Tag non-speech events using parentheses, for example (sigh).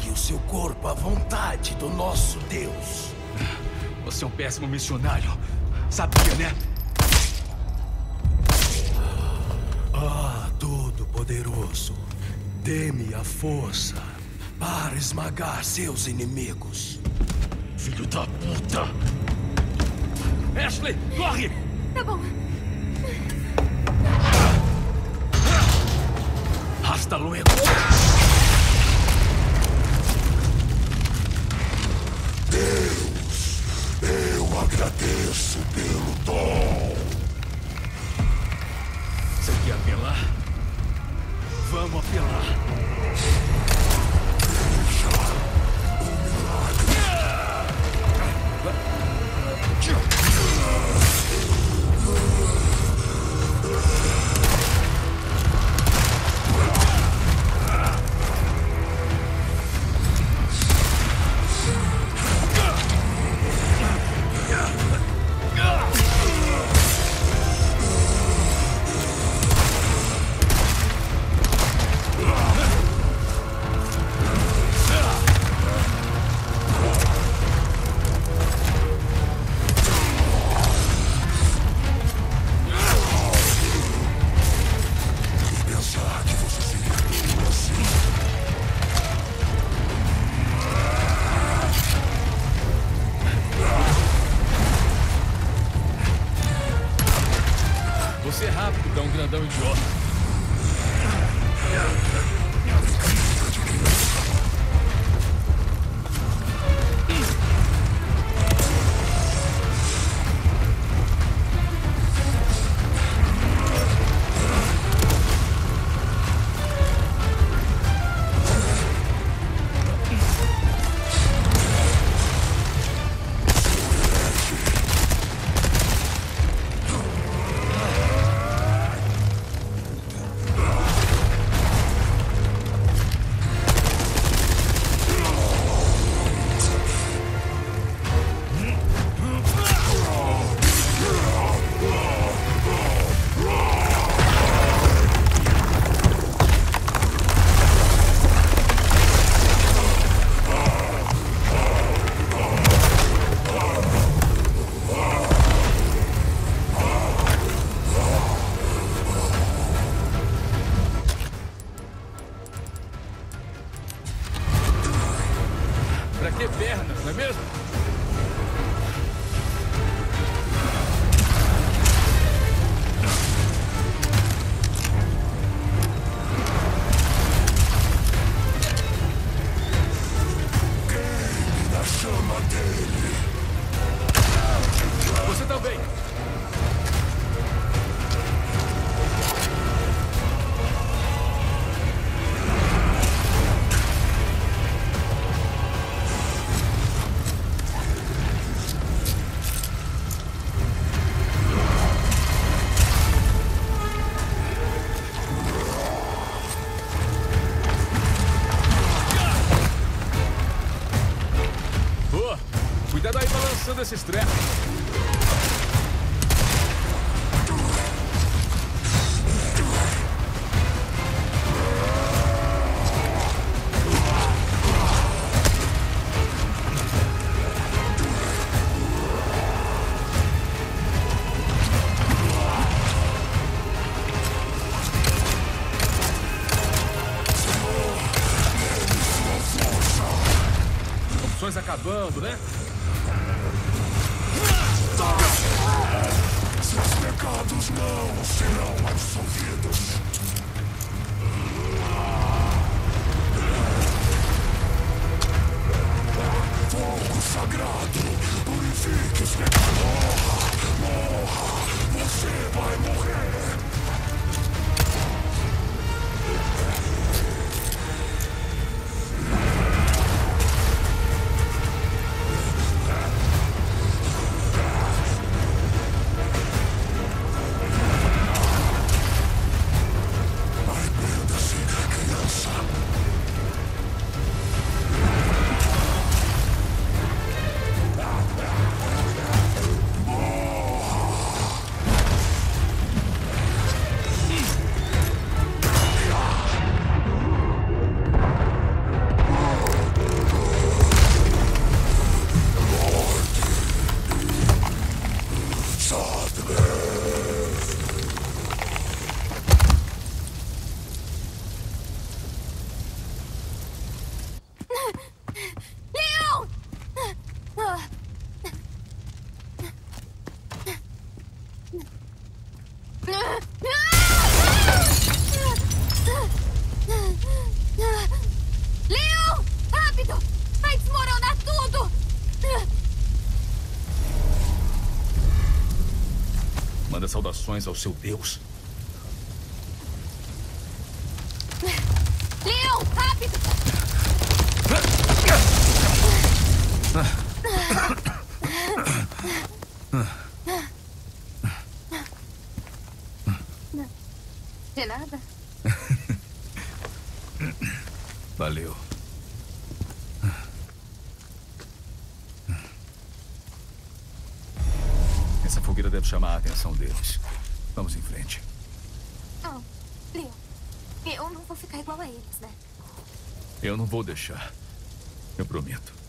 Entregue o seu corpo à vontade do nosso Deus. (laughs) Você é um péssimo missionário. Sabia, né? Ah, Todo-Poderoso, dê-me a força para esmagar seus inimigos. Filho da puta! Ashley, corre! Tá bom. Hasta luego! Agradeço pelo dom. Você quer apelar? Vamos apelar. Pensar rápido, é um esses trapos. Opções acabando, né? Seus pecados não serão Manda saudações ao seu Deus. Leon, rápido! De nada. Valeu. Deve chamar a atenção deles. Vamos em frente. Oh, Leon, eu não vou ficar igual a eles, né? Eu não vou deixar. Eu prometo.